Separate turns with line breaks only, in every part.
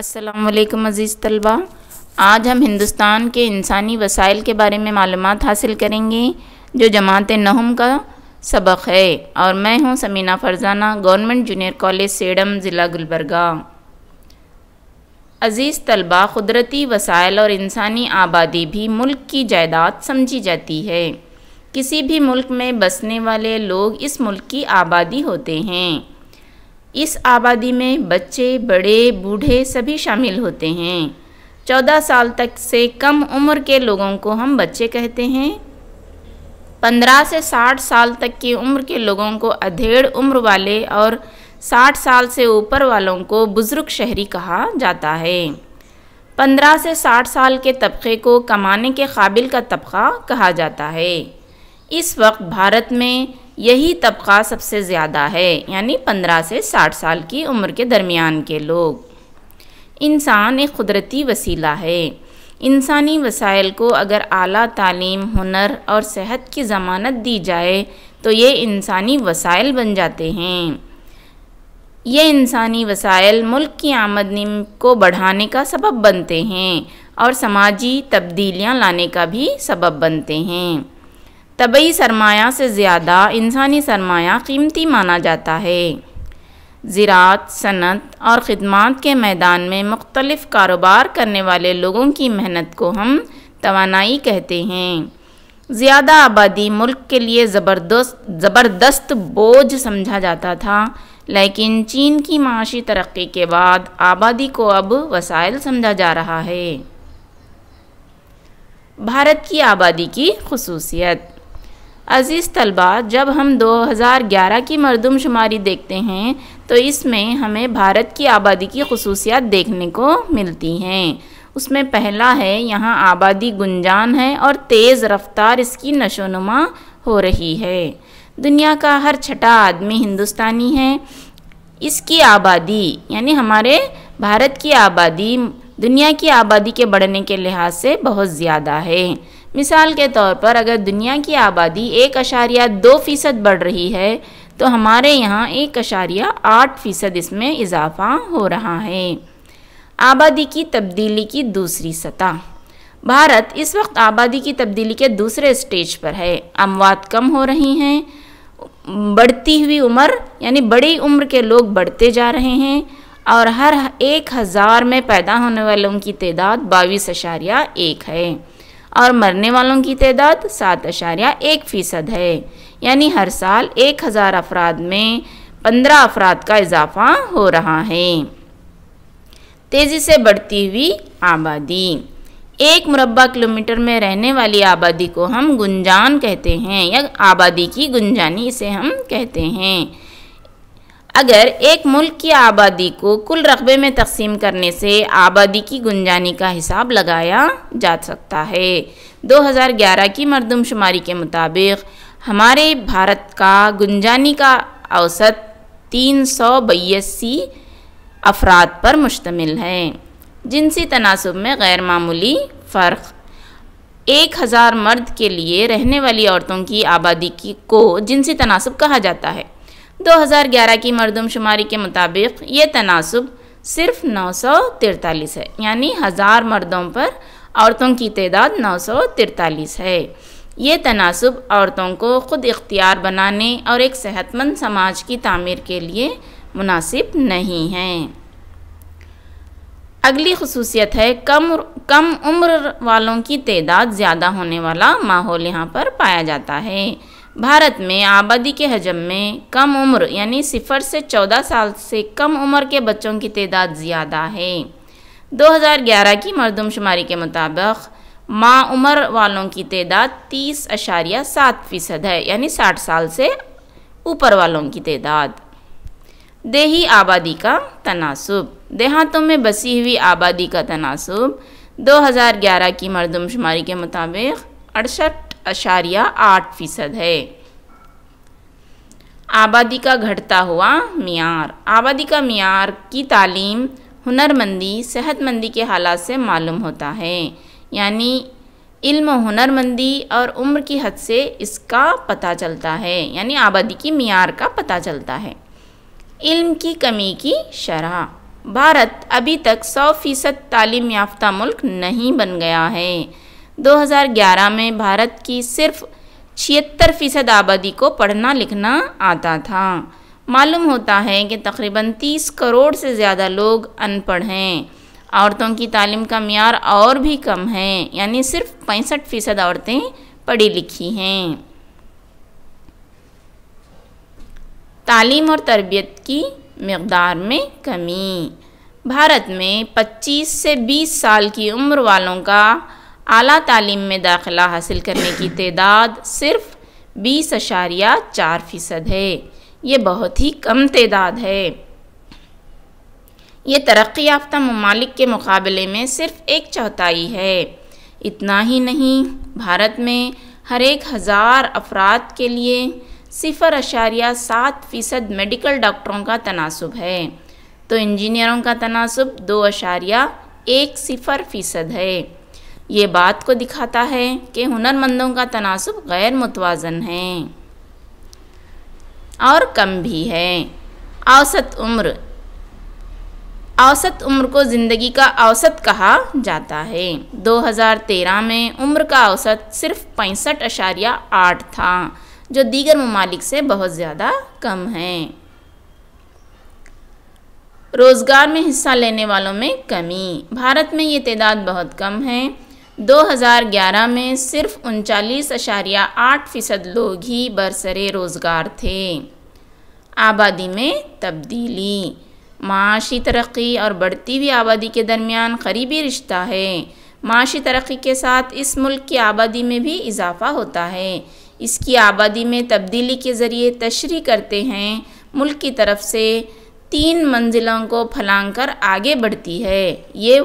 السلام علیکم عزیز طلبہ آج ہم ہندوستان کے انسانی وسائل کے بارے میں معلومات حاصل کریں گے، جو جماعت نہم کا سبق ہے۔ اور میں ہوں Samina Farzana, government junior college, Sedam, ضلع گلبرگہ۔ عزیز طلبہ قدرتی وسائل اور انسانی آبادی بھی ملک کی جائیداد سمجھی جاتی ہے۔ کسی بھی ملک میں بسنے والے لوگ اس ملک کی آبادی ہوتے ہیں۔ اس آبادی میں بچے، بڑے، بوڑھے سبھی شامل ہوتے ہیں۔ چودہ سال تک سے کم عمر کے لوگوں کو ہم بچے کہتے ہیں۔ پندرہ سے ساٹھ سال تک کی عمر کے لوگوں کو ادھیڑ عمر والے اور ساٹھ سال سے اوپر والوں کو بزرگ شہری کہا جاتا ہے۔ پندرہ سے ساٹھ سال کے طبقے کو کمانے کے قابل کا طبقہ کہا جاتا ہے۔ اس وقت بھارت میں یہی طبقہ سب سے زیادہ ہے یعنی پندرہ سے ساٹھ سال کی عمر کے درمیان کے لوگ۔ انسان ایک قدرتی وسیلہ ہے۔ انسانی وسائل کو اگر اعلیٰ تعلیم، ہنر اور صحت کی ضمانت دی جائے، تو یہ انسانی وسائل بن جاتے ہیں۔ یہ انسانی وسائل ملک کی آمدنی کو بڑھانے کا سبب بنتے ہیں اور سماجی تبدیلیاں لانے کا بھی سبب بنتے ہیں۔ طبعی سرمایہ سے زیادہ انسانی سرمایہ قیمتی مانا جاتا ہے۔ زراعت، صنعت اور خدمات کے میدان میں مختلف کاروبار کرنے والے لوگوں کی محنت کو ہم توانائی کہتے ہیں۔ زیادہ آبادی ملک کے لیے زبردست زبردست بوجھ سمجھا جاتا تھا، لیکن چین کی معاشی ترقی کے بعد آبادی کو اب وسائل سمجھا جا رہا ہے۔ بھارت کی آبادی کی خصوصیت۔ عزیز طلبہ جب ہم دو ہزار گیارہ کی مردم شماری دیکھتے ہیں، تو اس میں ہمیں بھارت کی آبادی کی خصوصیات دیکھنے کو ملتی ہیں۔ اس میں پہلا ہے، یہاں آبادی گنجان ہے اور تیز رفتار اس کی نشو نما ہو رہی ہے۔ دنیا کا ہر چھٹا آدمی ہندوستانی ہے۔ اس کی آبادی یعنی ہمارے بھارت کی آبادی، دنیا کی آبادی کے بڑھنے کے لحاظ سے بہت زیادہ ہے۔ مثال کے طور پر اگر دنیا کی آبادی ایک اشاریہ دو فیصد بڑھ رہی ہے، تو ہمارے یہاں ایک اشاریہ آٹھ فیصد اس میں اضافہ ہو رہا ہے۔ آبادی کی تبدیلی کی دوسری سطح۔ بھارت اس وقت آبادی کی تبدیلی کے دوسرے اسٹیج پر ہے۔ اموات کم ہو رہی ہیں، بڑھتی ہوئی عمر یعنی بڑی عمر کے لوگ بڑھتے جا رہے ہیں اور ہر ایک ہزار میں پیدا ہونے والوں کی تعداد باویس اشاریہ ایک ہے۔ اور مرنے والوں کی تعداد سات اشاریہ ایک فیصد ہے۔ یعنی ہر سال ایک ہزار افراد میں پندرہ افراد کا اضافہ ہو رہا ہے۔ تیزی سے بڑھتی ہوئی آبادی۔ ایک مربع کلومیٹر میں رہنے والی آبادی کو ہم گنجان کہتے ہیں یا آبادی کی گنجانی اسے ہم کہتے ہیں۔ اگر ایک ملک کی آبادی کو کل رقبے میں تقسیم کرنے سے آبادی کی گنجانی کا حساب لگایا جا سکتا ہے۔ دو ہزار گیارہ کی مردم شماری کے مطابق ہمارے بھارت کا گنجانی کا اوسط تین سو بیسی افراد پر مشتمل ہے۔ جنسی تناسب میں غیر معمولی فرق۔ ایک ہزار مرد کے لیے رہنے والی عورتوں کی آبادی کی کو جنسی تناسب کہا جاتا ہے۔ دو ہزار گیارہ کی مردم شماری کے مطابق یہ تناسب صرف نو سو ترتالیس ہے یعنی ہزار مردوں پر عورتوں کی تعداد نو سو ترتالیس ہے۔ یہ تناسب عورتوں کو خود اختیار بنانے اور ایک صحت مند سماج کی تعمیر کے لیے مناسب نہیں ہیں اگلی خصوصیت ہے، کم کم عمر والوں کی تعداد زیادہ ہونے والا ماحول یہاں پر پایا جاتا ہے۔ بھارت میں آبادی کے حجم میں کم عمر یعنی صفر سے چودہ سال سے کم عمر کے بچوں کی تعداد زیادہ ہے۔ دو ہزار گیارہ کی مردم شماری کے مطابق ماں عمر والوں کی تعداد تیس اشاریہ سات فیصد ہے یعنی ساٹھ سال سے اوپر والوں کی تعداد۔ دیہی آبادی کا تناسب۔ دیہاتوں میں بسی ہوئی آبادی کا تناسب۔ دو ہزار گیارہ کی مردم شماری کے مطابق اڑسٹھ اشاریہ آٹھ فیصد ہے۔ آبادی کا گھٹتا ہوا معیار۔ آبادی کا معیار کی تعلیم ہنر مندی صحت مندی کے حالات سے معلوم ہوتا ہے۔ یعنی علم و ہنر مندی اور عمر کی حد سے اس کا پتہ چلتا ہے۔ یعنی آبادی کی معیار کا پتہ چلتا ہے۔ علم کی کمی کی شرح۔ بھارت ابھی تک سو فیصد تعلیم یافتہ ملک نہیں بن گیا ہے۔ دو ہزار گیارہ میں بھارت کی صرف چھہتر فیصد آبادی کو پڑھنا لکھنا آتا تھا۔ معلوم ہوتا ہے کہ تقریباً تیس کروڑ سے زیادہ لوگ ان پڑھ ہیں۔ عورتوں کی تعلیم کا معیار اور بھی کم ہے یعنی صرف پینسٹھ فیصد عورتیں پڑھی لکھی ہیں۔ تعلیم اور تربیت کی مقدار میں کمی۔ بھارت میں پچیس سے بیس سال کی عمر والوں کا اعلیٰ تعلیم میں داخلہ حاصل کرنے کی تعداد صرف بیس اشاریہ چار فیصد ہے۔ یہ بہت ہی کم تعداد ہے۔ یہ ترقی یافتہ ممالک کے مقابلے میں صرف ایک چوتھائی ہے۔ اتنا ہی نہیں، بھارت میں ہر ایک ہزار افراد کے لیے صفر اشاریہ سات فیصد میڈیکل ڈاکٹروں کا تناسب ہے۔ تو انجینئروں کا تناسب دو اشاریہ ایک صفر فیصد ہے۔ یہ بات کو دکھاتا ہے کہ ہنرمندوں کا تناسب غیر متوازن ہے۔ اور کم بھی ہے۔ اوسط عمر۔ اوسط عمر کو زندگی کا اوسط کہا جاتا ہے۔ دو ہزار تیرہ میں عمر کا اوسط صرف پینسٹھ اشاریہ آٹھ تھا، جو دیگر ممالک سے بہت زیادہ کم ہے۔ روزگار میں حصہ لینے والوں میں کمی۔ بھارت میں یہ تعداد بہت کم ہے۔ دو ہزار گیارہ میں صرف انچالیس اشاریہ آٹھ فیصد لوگ ہی برسر روزگار تھے۔ آبادی میں تبدیلی۔ معاشی ترقی اور بڑھتی ہوئی آبادی کے درمیان قریبی رشتہ ہے۔ معاشی ترقی کے ساتھ اس ملک کی آبادی میں بھی اضافہ ہوتا ہے۔ اس کی آبادی میں تبدیلی کے ذریعے تشریح کرتے ہیں۔ ملک کی طرف سے تین منزلوں کو پھلانگ کر آگے بڑھتی ہے۔ یہ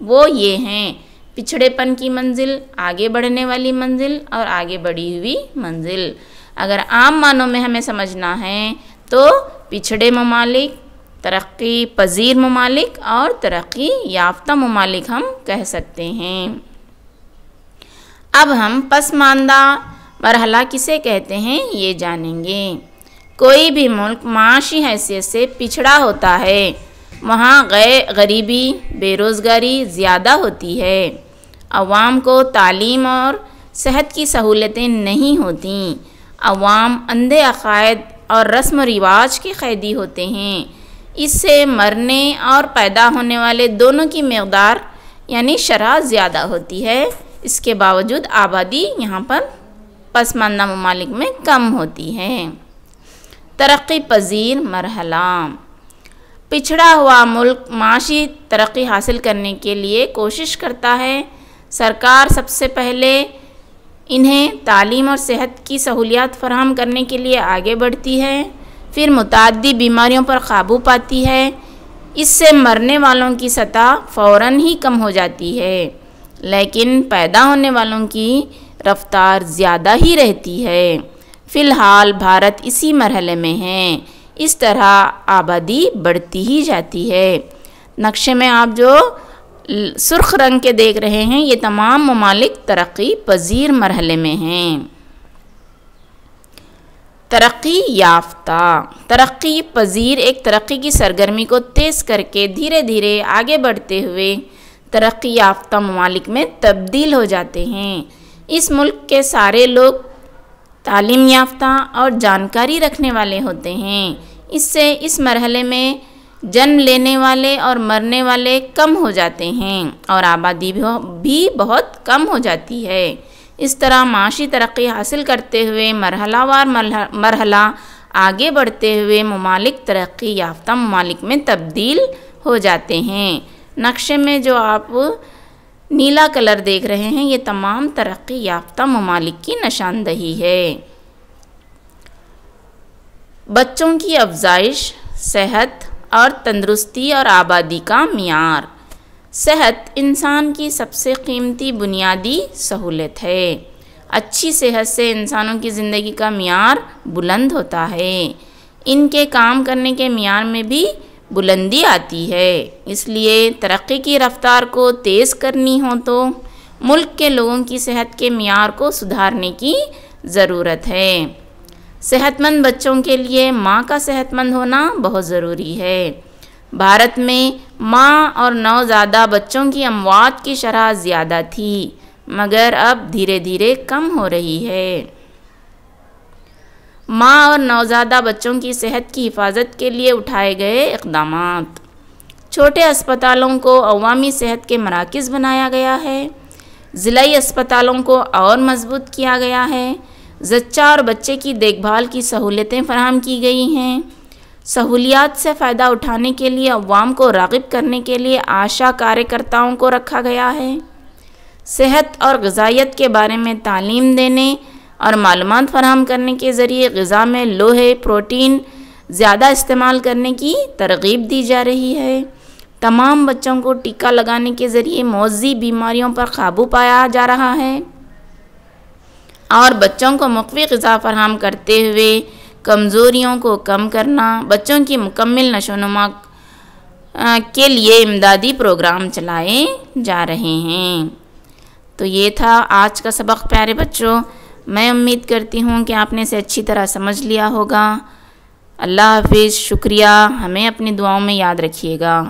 وہ یہ ہیں پچھڑے پن کی منزل، آگے بڑھنے والی منزل اور آگے بڑھی ہوئی منزل۔ اگر عام معنوں میں ہمیں سمجھنا ہے تو پچھڑے ممالک، ترقی پذیر ممالک اور ترقی یافتہ ممالک ہم کہہ سکتے ہیں۔ اب ہم پسماندہ مرحلہ کسے کہتے ہیں یہ جانیں گے۔ کوئی بھی ملک معاشی حیثیت سے پچھڑا ہوتا ہے، وہاں غیر غریبی، بے روزگاری زیادہ ہوتی ہے۔ عوام کو تعلیم اور صحت کی سہولتیں نہیں ہوتیں۔ عوام اندھے عقائد اور رسم و رواج کے قیدی ہوتے ہیں۔ اس سے مرنے اور پیدا ہونے والے دونوں کی مقدار یعنی شرح زیادہ ہوتی ہے۔ اس کے باوجود آبادی یہاں پر پسماندہ ممالک میں کم ہوتی ہے۔ ترقی پذیر مرحلہ۔ پچھڑا ہوا ملک معاشی ترقی حاصل کرنے کے لیے کوشش کرتا ہے۔ سرکار سب سے پہلے انہیں تعلیم اور صحت کی سہولیات فراہم کرنے کے لیے آگے بڑھتی ہے، پھر متعدی بیماریوں پر قابو پاتی ہے۔ اس سے مرنے والوں کی سطح فوراً ہی کم ہو جاتی ہے، لیکن پیدا ہونے والوں کی رفتار زیادہ ہی رہتی ہے۔ فی الحال بھارت اسی مرحلے میں ہے، اس طرح آبادی بڑھتی ہی جاتی ہے۔ نقشے میں آپ جو سرخ رنگ کے دیکھ رہے ہیں، یہ تمام ممالک ترقی پذیر مرحلے میں ہیں۔ ترقی یافتہ۔ ترقی پذیر ایک ترقی کی سرگرمی کو تیز کر کے دھیرے دھیرے آگے بڑھتے ہوئے ترقی یافتہ ممالک میں تبدیل ہو جاتے ہیں۔ اس ملک کے سارے لوگ تعلیم یافتہ اور جانکاری رکھنے والے ہوتے ہیں۔ اس سے اس مرحلے میں جنم لینے والے اور مرنے والے کم ہو جاتے ہیں اور آبادی بھی بہت کم ہو جاتی ہے۔ اس طرح معاشی ترقی حاصل کرتے ہوئے مرحلہ وار مرحلہ آگے بڑھتے ہوئے ممالک ترقی یافتہ ممالک میں تبدیل ہو جاتے ہیں۔ نقشے میں جو آپ نیلا کلر دیکھ رہے ہیں، یہ تمام ترقی یافتہ ممالک کی نشاندہی ہے۔ بچوں کی افزائش، صحت اور تندرستی اور آبادی کا معیار۔ صحت انسان کی سب سے قیمتی بنیادی سہولت ہے۔ اچھی صحت سے انسانوں کی زندگی کا معیار بلند ہوتا ہے۔ ان کے کام کرنے کے معیار میں بھی بلندی آتی ہے۔ اس لیے ترقی کی رفتار کو تیز کرنی ہو تو ملک کے لوگوں کی صحت کے معیار کو سدھارنے کی ضرورت ہے۔ صحت مند بچوں کے لیے ماں کا صحت مند ہونا بہت ضروری ہے۔ بھارت میں ماں اور نوزادہ بچوں کی اموات کی شرح زیادہ تھی، مگر اب دھیرے دھیرے کم ہو رہی ہے۔ ماں اور نوزادہ بچوں کی صحت کی حفاظت کے لیے اٹھائے گئے اقدامات۔ چھوٹے اسپتالوں کو عوامی صحت کے مراکز بنایا گیا ہے۔ ضلعی اسپتالوں کو اور مضبوط کیا گیا ہے۔ زچہ اور بچے کی دیکھ بھال کی سہولتیں فراہم کی گئی ہیں۔ سہولیات سے فائدہ اٹھانے کے لیے، عوام کو راغب کرنے کے لیے آشا کار کرتاؤں کو رکھا گیا ہے۔ صحت اور غذائیت کے بارے میں تعلیم دینے اور معلومات فراہم کرنے کے ذریعے غذا میں لوہے، پروٹین زیادہ استعمال کرنے کی ترغیب دی جا رہی ہے۔ تمام بچوں کو ٹیکہ لگانے کے ذریعے موضی بیماریوں پر قابو پایا جا رہا ہے۔ اور بچوں کو مقوی غذا فراہم کرتے ہوئے کمزوریوں کو کم کرنا، بچوں کی مکمل نشو و نما کے لیے امدادی پروگرام چلائے جا رہے ہیں۔ تو یہ تھا آج کا سبق، پیارے بچوں۔ میں امید کرتی ہوں کہ آپ نے اسے اچھی طرح سمجھ لیا ہوگا۔ اللہ حافظ، شکریہ۔ ہمیں اپنی دعاؤں میں یاد رکھیے گا۔